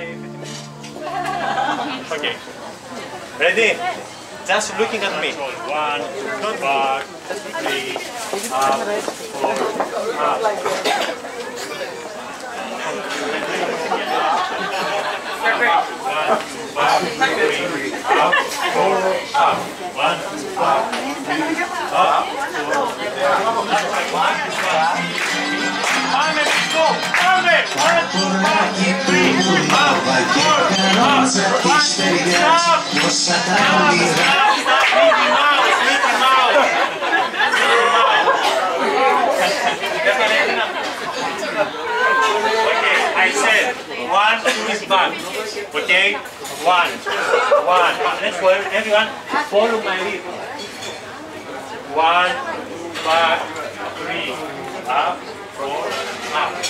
five okay. Ready? Just looking at me. One, back, three, up, four, up. Satanira. okay, I said one Okay, one, one. Let's go, everyone. Follow my lead. One, two, three, up, four, up.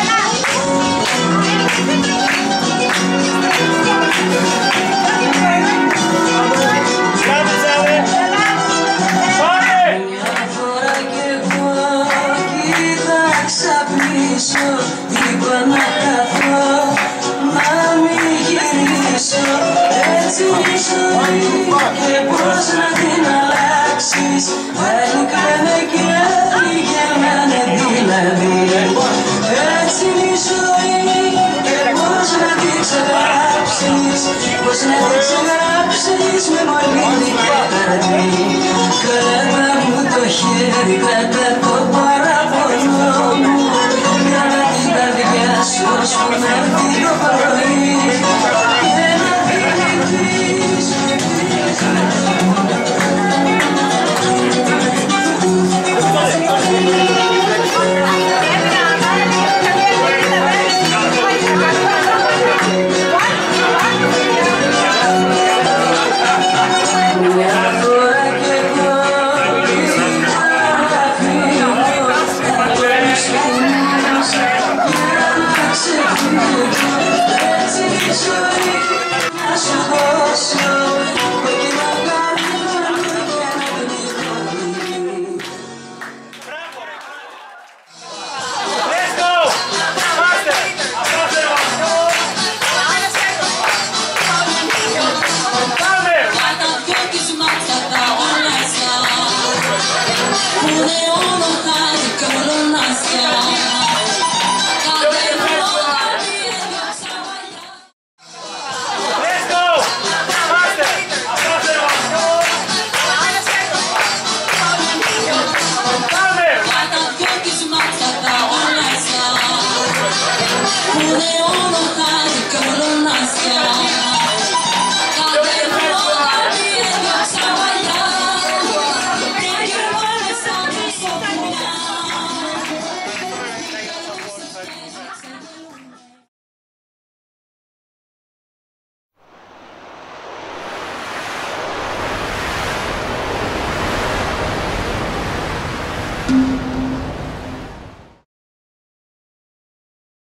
γυρίσω, λίγο να καθώ Μα μη γυρίσω, έτσι η ζωή Και πώς να την αλλάξεις, κανένα και κάτι για να είναι δηλαδή Έτσι η ζωή και πώς να την ξεγράψεις Πώς να την ξεγράψεις με μολύνη και καρδί Κράτα μου το χέρι, κράτα το πάνω Thank you.